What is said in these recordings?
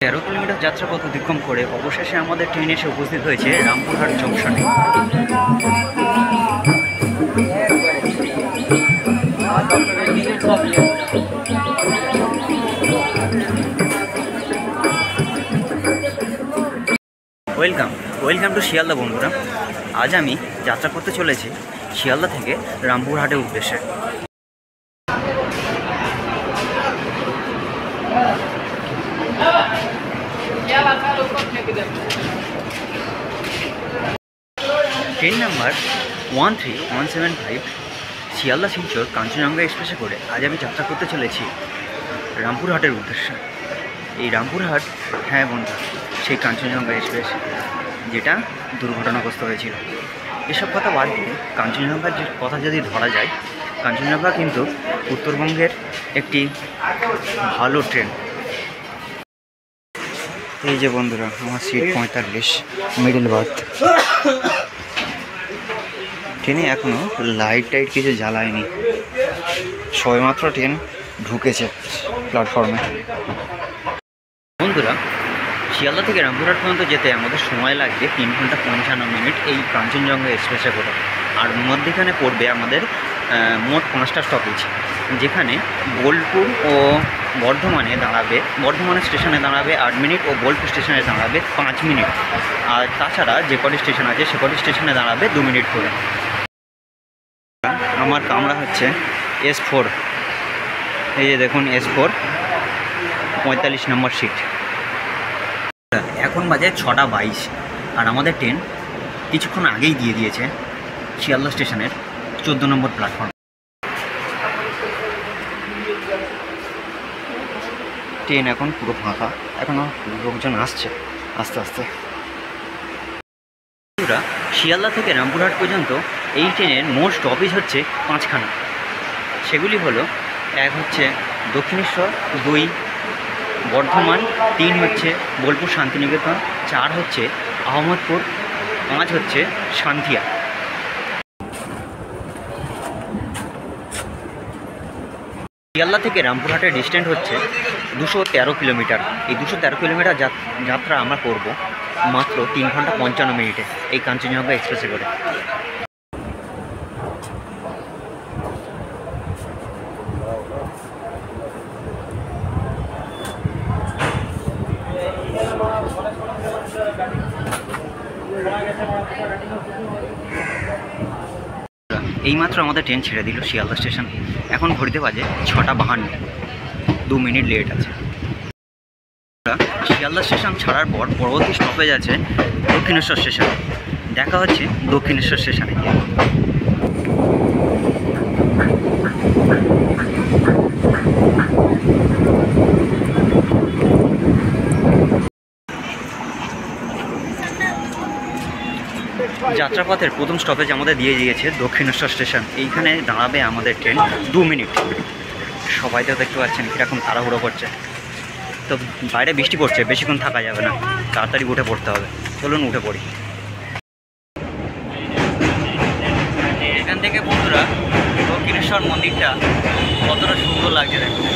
তেরো কিলোমিটার যাত্রাপথ অতিক্রম করে অবশেষে আমাদের ট্রেন এসে উপস্থিত হয়েছে রামপুরহাট জংশনে। ওয়েলকাম ওয়েলকাম টু শিয়ালদা বন্ধুরা। আজ আমি যাত্রা করতে চলেছি শিয়ালদা থেকে রামপুরহাটের উদ্দেশ্যে train number one three one seven five Sealdah Silchar Kanchenjunga এক্সপ্রেসে করে আজ আমি যাত্রা করতে চলেছি রামপুরহাটের উদ্দেশ্যে। এই রামপুরহাট হ্যাঁ বন্ধু, সেই কাঞ্চনজঙ্ঘা এক্সপ্রেস, যেটা দুর্ঘটনাগ্রস্ত হয়েছিল। এসব কথা বাদ দিয়ে কাঞ্চনজঙ্ঘার যে কথা যদি ধরা যায়, কাঞ্চনজঙ্ঘা কিন্তু উত্তরবঙ্গের একটি ভালো ট্রেন। এই যে বন্ধুরা, আমার সিট পঁয়তাল্লিশ মিডিল বার্থ ট্রেনে এখনও লাইট টাইট কিছু জ্বালায়নি। সবেমাত্র ট্রেন ঢুকেছে প্ল্যাটফর্মে বন্ধুরা, শিয়ালদা থেকে রামপুরহাট পর্যন্ত যেতে আমাদের সময় লাগবে তিন ঘণ্টা পঞ্চান্ন মিনিট এই কাঞ্চনজঙ্ঘা এক্সপ্রেসে করে। আর মধ্যেখানে পড়বে আমাদের মোট পাঁচটা স্টপেজ যেখানে বোলপুর ও বর্ধমানে দাঁড়াবে, বর্ধমানের স্টেশনে দাঁড়াবে আট মিনিট ও বোলপুর স্টেশনে দাঁড়াবে পাঁচ মিনিট। আর তাছাড়া যে কটি স্টেশন আছে, সে কটি স্টেশনে দাঁড়াবে দু মিনিট করে। আমার কামরা হচ্ছে এস ফোর এই যে দেখুন এস ফোর পঁয়তাল্লিশ নম্বর সিট এখন বাজে ছটা বাইশ, আর আমাদের ট্রেন কিছুক্ষণ আগেই দিয়ে দিয়েছে শিয়ালদা স্টেশনের চোদ্দ নম্বর প্ল্যাটফর্ম ট্রেন এখন পুরো ফাঁকা এখনও লোকজন আসছে, আস্তে আস্তে। শিয়ালদা থেকে রামপুরহাট পর্যন্ত এই ট্রেনের মোট স্টপেজ হচ্ছে পাঁচখানা। সেগুলি হলো, এক হচ্ছে দক্ষিণেশ্বর, দুই বর্ধমান, তিন হচ্ছে বোলপুর শান্তিনিকেতন, চার হচ্ছে আহমদপুর, পাঁচ হচ্ছে শান্তিয়া শিয়ালদা থেকে রামপুরহাটের ডিস্টেন্স হচ্ছে দুশো তেরো কিলোমিটার। এই দুশো তেরো কিলোমিটার যাত- যাত্রা আমরা করব মাত্র তিন ঘণ্টা পঞ্চান্ন মিনিটে এই কাঞ্চনজঙ্ঘা এক্সপ্রেসে করে। এইমাত্র আমাদের ট্রেন ছেড়ে দিল শিয়ালদা স্টেশন। এখন ঘড়িতে বাজে ছটা বাহান্ন। দু মিনিট লেট আছে। শিয়ালদা স্টেশন ছাড়ার পর পরবর্তী স্টপেজ আছে দক্ষিণেশ্বর স্টেশন। দেখা হচ্ছে দক্ষিণেশ্বর স্টেশনে। যাত্রাপথের প্রথম স্টপেজ আমাদের দিয়ে দিয়েছে দক্ষিণেশ্বর স্টেশন। এইখানে দাঁড়াবে আমাদের ট্রেন দু মিনিট। সবাই তো দেখতে পাচ্ছেন কীরকম তাড়াহুড়ো করছে। তো বাইরে বৃষ্টি পড়ছে, বেশিক্ষণ থাকা যাবে না। তাড়াতাড়ি উঠে পড়তে হবে। চলুন উঠে পড়ি। এখান থেকে বন্ধুরা দক্ষিণেশ্বর মন্দিরটা কতটা সুন্দর লাগছে দেখুন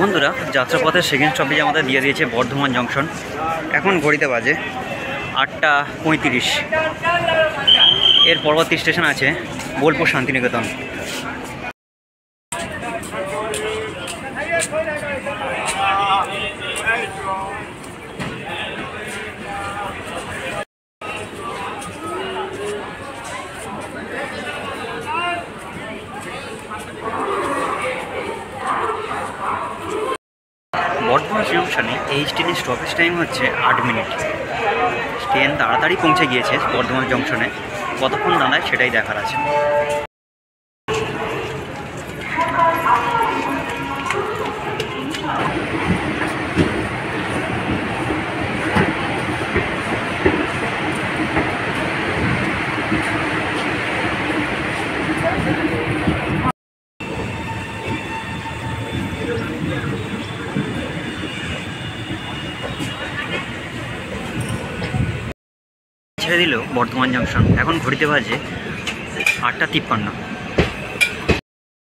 বন্ধুরা যাত্রাপথের সেকেন্ড স্টপেজ আমাদের দিয়ে দিয়েছে বর্ধমান জংশন এখন ঘড়িতে বাজে আটটা পঁয়ত্রিশ। এর পরবর্তী স্টেশন আছে বোলপুর শান্তিনিকেতন। এই ট্রেনের স্টপেজ টাইম হচ্ছে আট মিনিট। ট্রেন তাড়াতাড়ি পৌঁছে গিয়েছে বর্ধমান জংশনে। কতক্ষণ দাঁড়ায় সেটাই দেখার আছে। ছেড়ে দিল বর্ধমান জংশন এখন ঘড়িতে বাজে আটটা তিপ্পান্ন।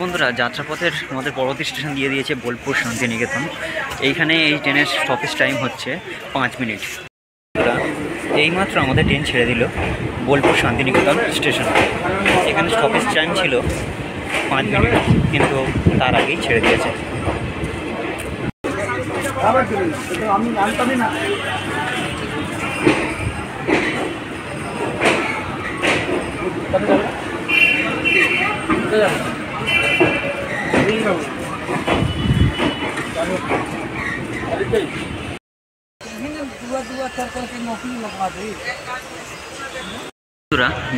বন্ধুরা, যাত্রাপথের আমাদের পরবর্তী স্টেশন দিয়ে দিয়েছে বোলপুর শান্তিনিকেতন। এইখানে এই ট্রেনের স্টপেজ টাইম হচ্ছে পাঁচ মিনিট। এইমাত্র আমাদের ট্রেন ছেড়ে দিল বোলপুর শান্তিনিকেতন স্টেশন এখানে স্টপেজ টাইম ছিল পাঁচ মিনিট, কিন্তু তার আগেই ছেড়ে দিয়েছে। আমি না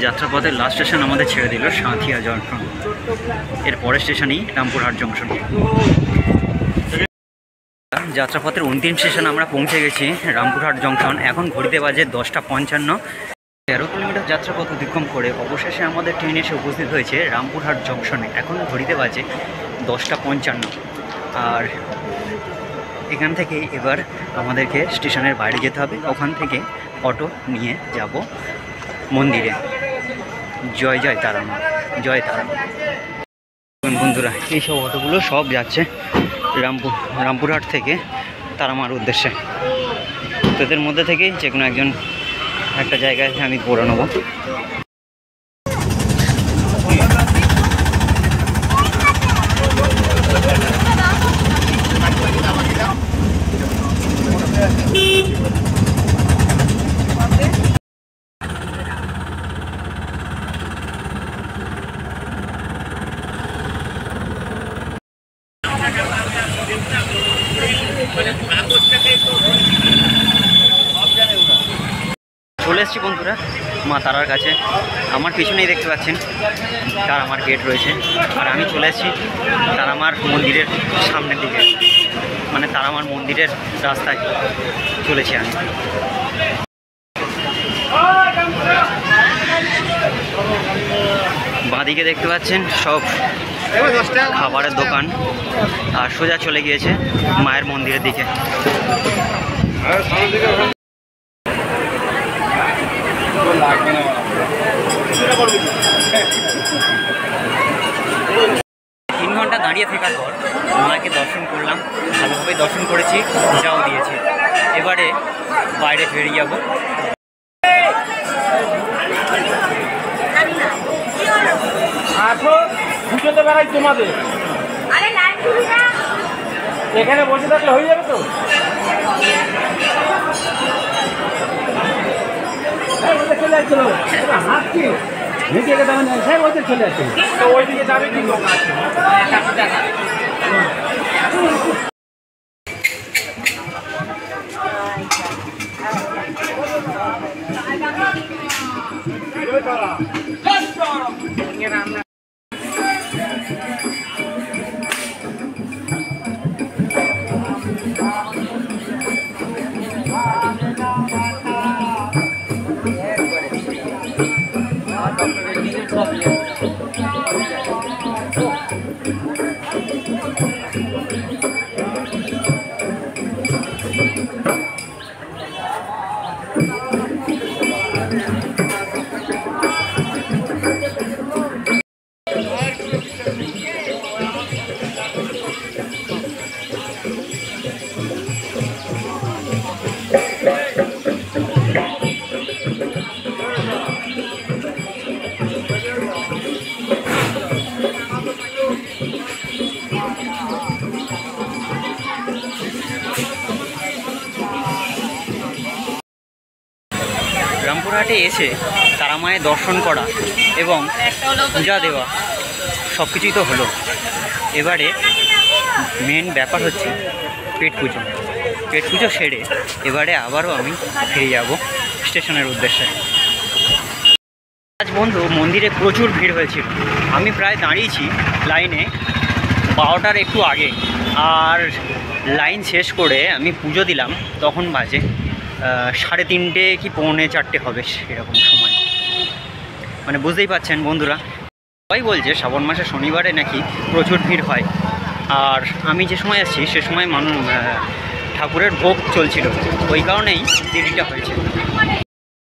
যাত্রাপথের লাস্ট স্টেশন আমাদের ছেড়ে দিল সাঁথিয়া জংশন এর পরের স্টেশনই রামপুরহাট জংশন যাত্রাপথের অন্তিম স্টেশন আমরা পৌঁছে গেছি রামপুরহাট জংশন এখন ঘড়িতে বাজে দশটা পঞ্চান্ন। তেরো কিলোমিটার যাত্রাপথ অতিক্রম করে অবশেষে আমাদের ট্রেন এসে উপস্থিত হয়েছে রামপুরহাট জংশনে। এখন ঘড়িতে বাজে দশটা পঞ্চান্ন। আর এখান থেকে এবার আমাদেরকে স্টেশনের বাইরে যেতে হবে। ওখান থেকে অটো নিয়ে যাব মন্দিরে। জয় জয় তারামা। জয় তারামা। বন্ধুরা, এইসব অটোগুলো সব যাচ্ছে রামপুর রামপুরহাট থেকে তারামার উদ্দেশ্যে। তো এদের মধ্যে থেকেই যে কোনো একজন একটা জায়গায় আমি করে নেব। চলে এসেছি বন্ধুরা, মা তারার কাছে। আমার পিছনেই দেখতে পাচ্ছেন, তার আমার গেট রয়েছে। আর আমি চলে এসেছি তারামার মন্দিরের সামনের দিকে। মানে তারামার মন্দিরের রাস্তায় চলেছি আমি। বাঁদিকে দেখতে পাচ্ছেন সব খাবারের দোকান। আর সোজা চলে গিয়েছে মায়ের মন্দিরের দিকে তিন ঘণ্টা দাঁড়িয়ে থাকার পর মাকে দর্শন করলাম ভালোভাবে দর্শন করেছি পূজাও দিয়েছি এবারে বাইরে বেরিয়ে যাব আসো পুজোতে বেড়াই তোমাদের। এখানে বসে থাকলে হয়ে যাবে তো? চলে আসছিল হাঁটছি নিচে গেছে আমি হ্যাঁ ওদের চলে আসছে তো ওইদিকে যাবে কি লোক আছে? রামপুরহাটে এসে তারা মায়ের দর্শন করা এবং পূজা দেওয়া সব কিছুই তো হলো। এবারে মেন ব্যাপার হচ্ছে পেট পুজো। পেট পুজো সেরে এবারে আবারও আমি ফিরে যাব স্টেশনের উদ্দেশ্যে। আজ বন্ধু, মন্দিরে প্রচুর ভিড় হয়েছিল। আমি প্রায় দাঁড়িয়েছি লাইনে বারোটার একটু আগে। আর লাইন শেষ করে আমি পুজো দিলাম, তখন বাজে সাড়ে তিনটে কি পৌনে চারটে হবে সেরকম সময়। মানে বুঝতেই পাচ্ছেন বন্ধুরা, সবাই বলছে শ্রাবণ মাসে শনিবারে নাকি প্রচুর ভিড় হয়। আর আমি যে সময় আসছি সে সময় মানুষ ঠাকুরের ভোগ চলছিল, ওই কারণেই দেরিটা হয়েছে।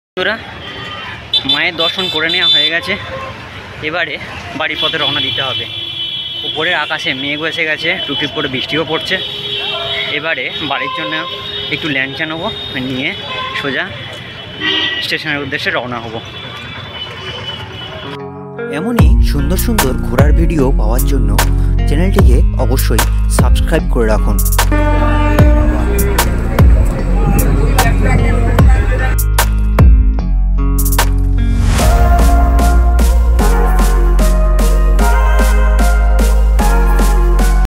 বন্ধুরা, মায়ের দর্শন করে নেওয়া হয়ে গেছে। এবারে বাড়ির পথে রওনা দিতে হবে। উপরের আকাশে মেঘ এসে গেছে টুকটুক করে বৃষ্টিও পড়ছে। এবারে বাড়ির জন্য একটু ল্যাংচা নেব, নিয়ে সোজা স্টেশনের উদ্দেশ্যে রওনা হব। এমনই সুন্দর সুন্দর ঘোরার ভিডিও পাওয়ার জন্য চ্যানেলটিকে অবশ্যই সাবস্ক্রাইব করে রাখুন।